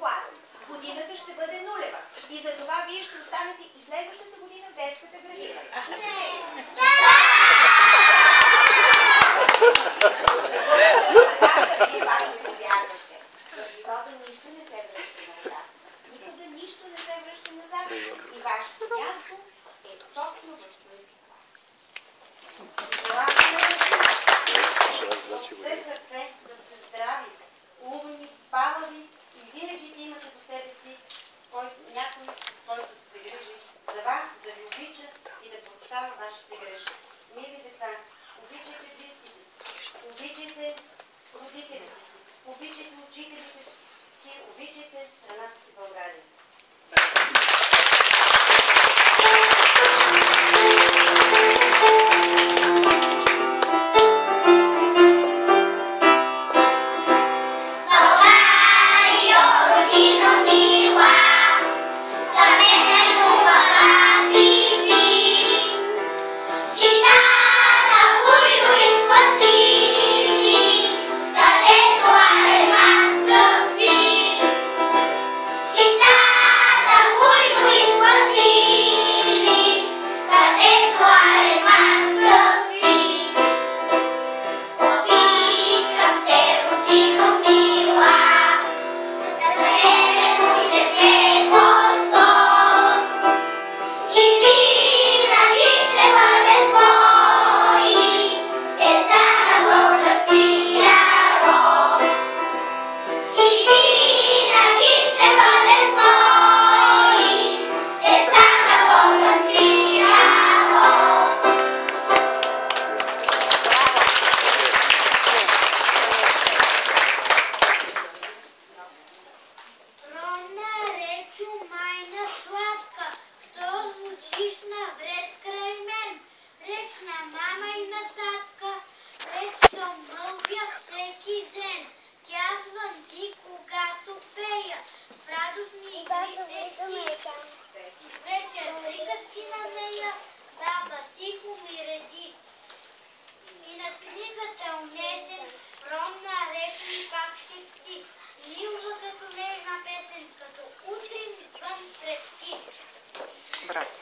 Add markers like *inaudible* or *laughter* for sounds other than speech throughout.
клас. Годината ще бъде нулева. И за това вие ще останете и следващата година в детската градина. И се *laughs* Никога нищо не се връща назад и вашето място fidget that's брат.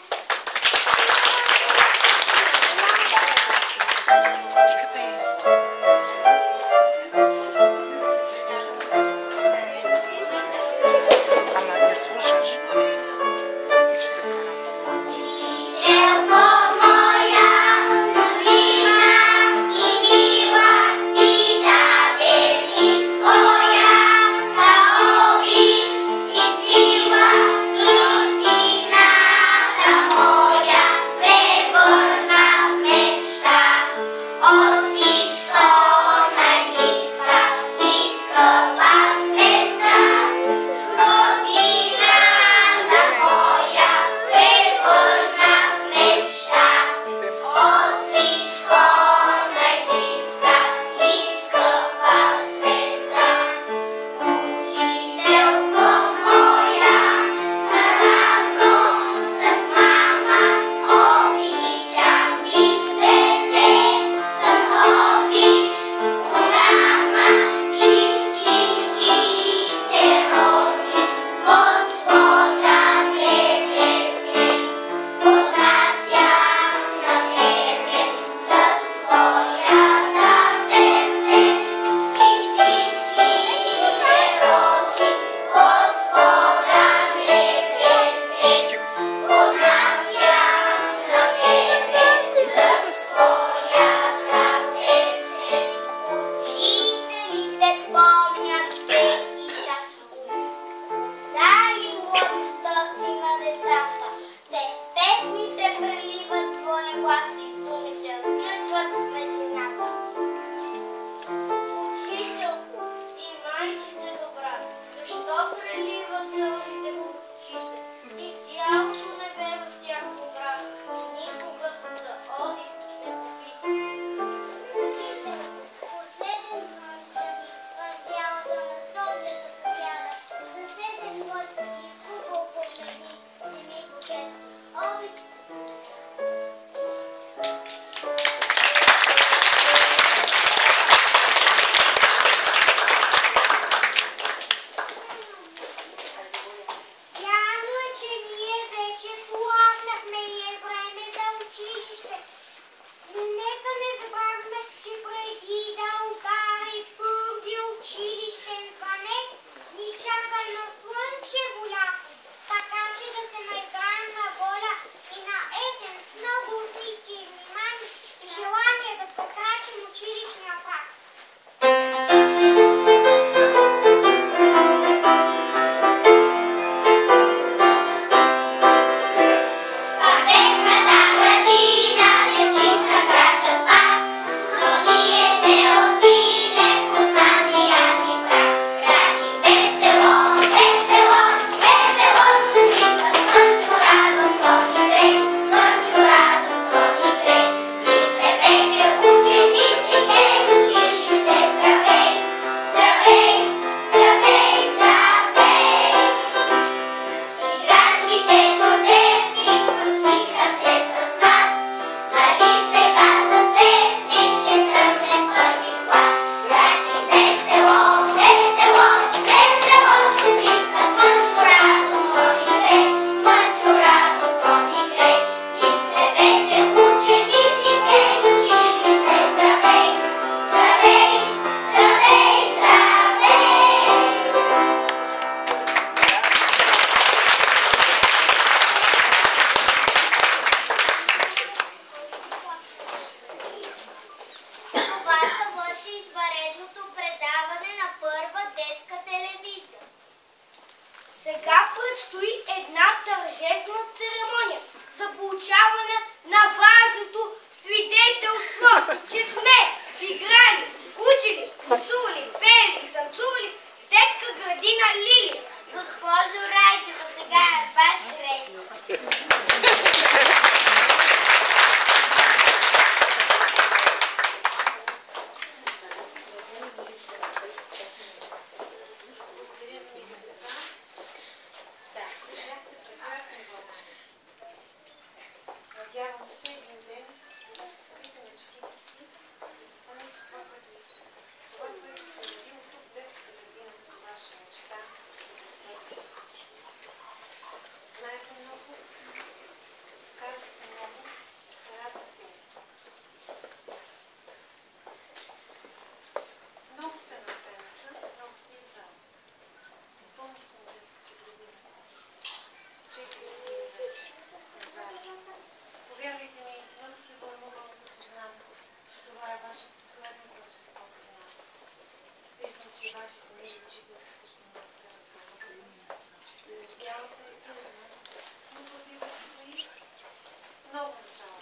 Много начало.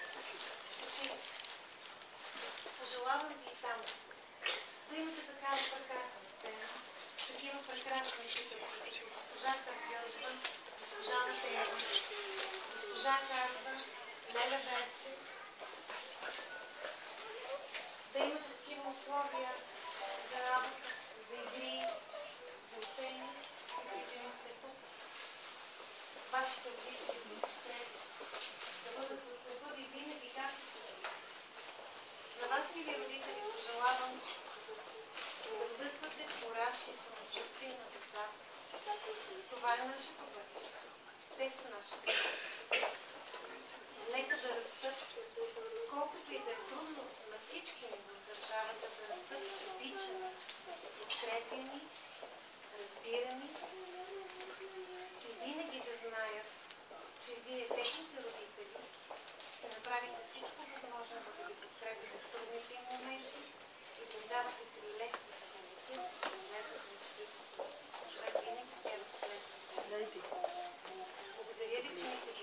Училище. Пожелавам ви там да имате такава прекрасна сцена, такива прекрасни учителки, като госпожа Карпиозба, госпожа Натеева, госпожа Карпа, Леля Верче. Да имате такива условия за работа, за игри, за учение, имате тук. Вашите родители ви подкрепят, да бъдат за гърба ви винаги както са. На вас, мили родители, пожелавам да вдъхвате кораж и самочувствие на децата. Това е нашето бъдеще. Те са нашето бъдеще. Нека да растат, cheesy.